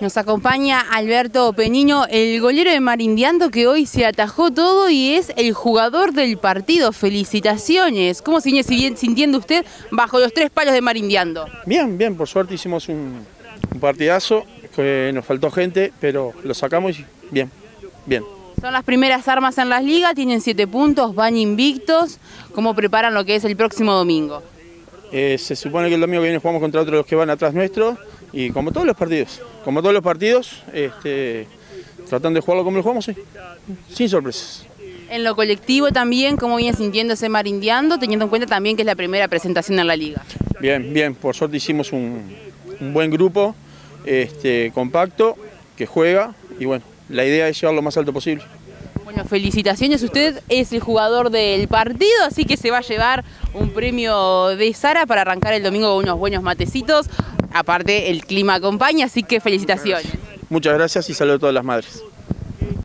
Nos acompaña Alberto Peniño, el golero de Marindiando que hoy se atajó todo y es el jugador del partido. Felicitaciones. ¿Cómo se viene sintiendo usted bajo los tres palos de Marindiando? Bien, bien, por suerte hicimos un, un partidazo, que nos faltó gente, pero lo sacamos y bien, bien. Son las primeras armas en las ligas, tienen siete puntos, van invictos. ¿Cómo preparan lo que es el próximo domingo? Eh, se supone que el domingo que viene jugamos contra otros que van atrás nuestro y como todos los partidos, como todos los partidos, este, tratando de jugarlo como lo jugamos, sí, sin sorpresas. En lo colectivo también, ¿cómo viene sintiéndose Marindiando, teniendo en cuenta también que es la primera presentación en la liga? Bien, bien, por suerte hicimos un, buen grupo, este, compacto, que juega y bueno, la idea es llevarlo lo más alto posible. Bueno, felicitaciones, usted es el jugador del partido, así que se va a llevar un premio de Sara para arrancar el domingo con unos buenos matecitos. Aparte, el clima acompaña, así que felicitaciones. Muchas gracias y saludos a todas las madres.